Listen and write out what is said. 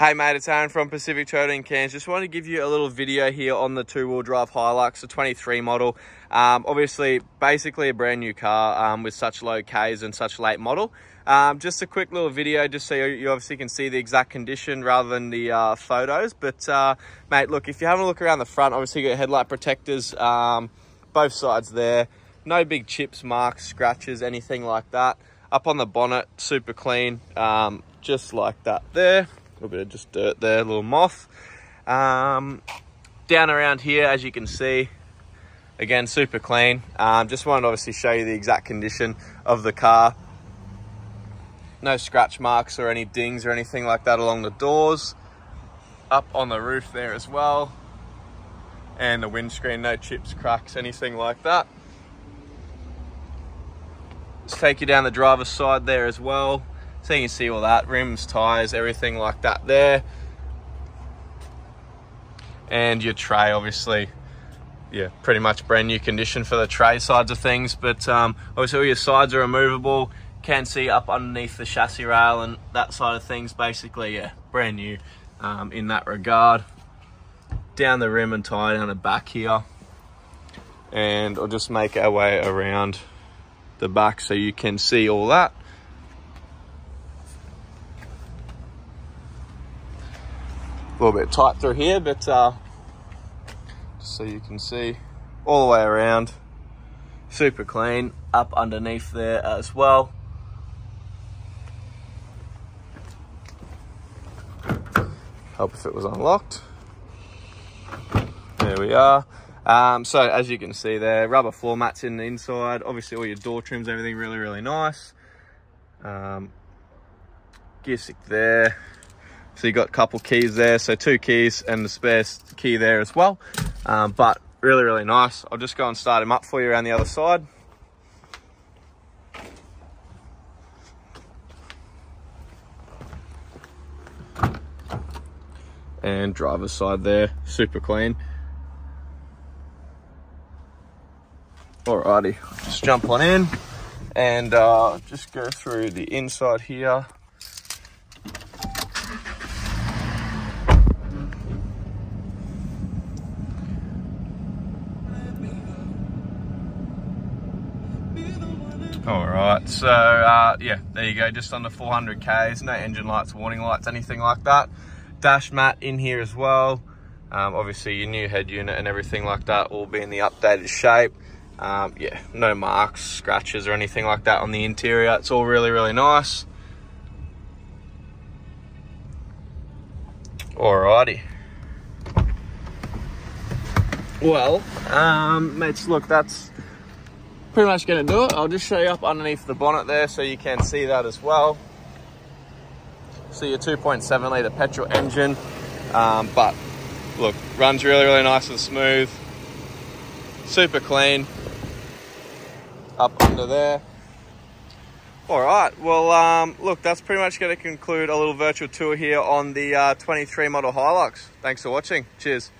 Hey mate, it's Aaron from Pacific Toyota in Cairns. Just wanted to give you a little video here on the two-wheel drive Hilux, the 23 model. Um, obviously, basically a brand new car um, with such low Ks and such late model. Um, just a quick little video just so you obviously can see the exact condition rather than the uh, photos. But uh, mate, look, if you have a look around the front, obviously you got headlight protectors, um, both sides there. No big chips, marks, scratches, anything like that. Up on the bonnet, super clean, um, just like that there little bit of just dirt there, little moth. Um, down around here, as you can see, again, super clean. Um, just wanted to obviously show you the exact condition of the car. No scratch marks or any dings or anything like that along the doors. Up on the roof there as well. And the windscreen, no chips, cracks, anything like that. Let's take you down the driver's side there as well. So you can see all that, rims, tyres, everything like that there. And your tray, obviously, yeah, pretty much brand new condition for the tray sides of things. But um, obviously all your sides are removable. Can see up underneath the chassis rail and that side of things. Basically, yeah, brand new um, in that regard. Down the rim and tie down the back here. And I'll just make our way around the back so you can see all that. A little bit tight through here, but uh, so you can see all the way around, super clean, up underneath there as well. Help if it was unlocked. There we are. Um, so as you can see there, rubber floor mats in the inside. Obviously all your door trims, everything really, really nice. Um, gear stick there. So you got a couple keys there, so two keys and the spare key there as well. Um, but really, really nice. I'll just go and start him up for you around the other side. And driver's side there, super clean. Alrighty, just jump on in and uh, just go through the inside here. All right, so uh, yeah, there you go, just under 400 Ks, no engine lights, warning lights, anything like that. Dash mat in here as well. Um, obviously your new head unit and everything like that will be in the updated shape. Um, yeah, no marks, scratches or anything like that on the interior. It's all really, really nice. Alrighty. Well, um, mates, look, that's pretty much gonna do it. I'll just show you up underneath the bonnet there so you can see that as well. See your 2.7 litre petrol engine, um, but look, runs really, really nice and smooth. Super clean. Up under there. All right, well, um, look, that's pretty much gonna conclude a little virtual tour here on the uh, 23 model Hilux. Thanks for watching, cheers.